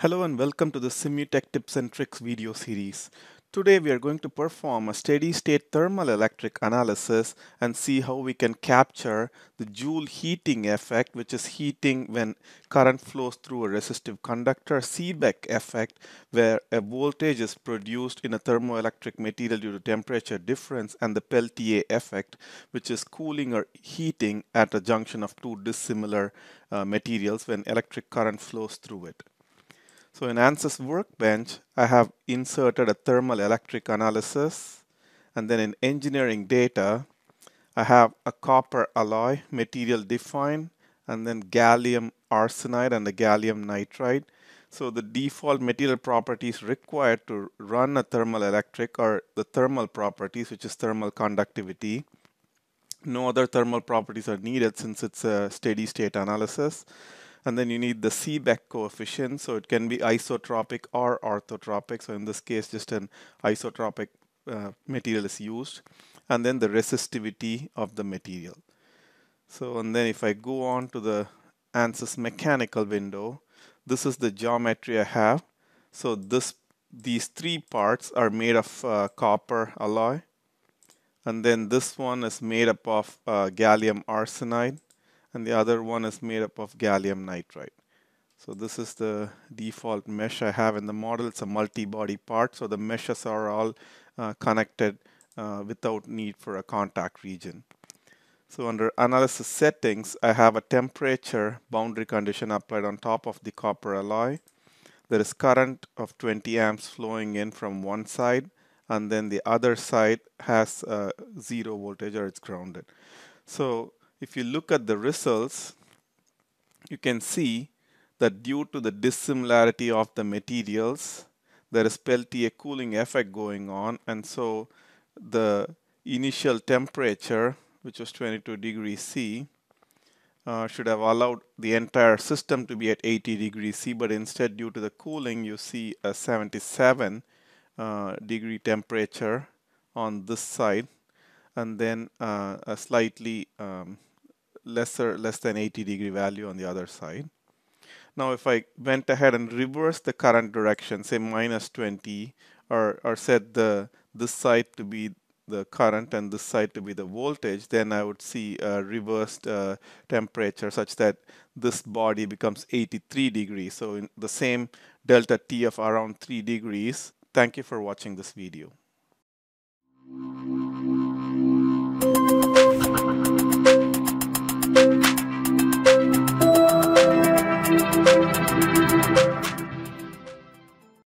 Hello and welcome to the Simutech Tips and Tricks video series. Today we are going to perform a steady state thermal electric analysis and see how we can capture the Joule heating effect which is heating when current flows through a resistive conductor, Seebeck effect where a voltage is produced in a thermoelectric material due to temperature difference and the Peltier effect which is cooling or heating at a junction of two dissimilar uh, materials when electric current flows through it. So in ANSYS Workbench, I have inserted a thermal electric analysis. And then in engineering data, I have a copper alloy material defined and then gallium arsenide and the gallium nitride. So the default material properties required to run a thermal electric are the thermal properties, which is thermal conductivity. No other thermal properties are needed since it's a steady state analysis. And then you need the Seebeck coefficient. So it can be isotropic or orthotropic. So in this case, just an isotropic uh, material is used. And then the resistivity of the material. So and then if I go on to the ANSYS mechanical window, this is the geometry I have. So this these three parts are made of uh, copper alloy. And then this one is made up of uh, gallium arsenide and the other one is made up of gallium nitride. So this is the default mesh I have in the model. It's a multi-body part, so the meshes are all uh, connected uh, without need for a contact region. So under analysis settings, I have a temperature boundary condition applied on top of the copper alloy. There is current of 20 amps flowing in from one side, and then the other side has uh, zero voltage or it's grounded. So if you look at the results, you can see that due to the dissimilarity of the materials, there is Peltier cooling effect going on. And so the initial temperature, which was 22 degrees C, uh, should have allowed the entire system to be at 80 degrees C, but instead due to the cooling, you see a 77 uh, degree temperature on this side, and then uh, a slightly um, lesser, less than 80 degree value on the other side. Now, if I went ahead and reversed the current direction, say minus 20, or, or set the this side to be the current and this side to be the voltage, then I would see a reversed uh, temperature such that this body becomes 83 degrees. So in the same delta T of around 3 degrees. Thank you for watching this video.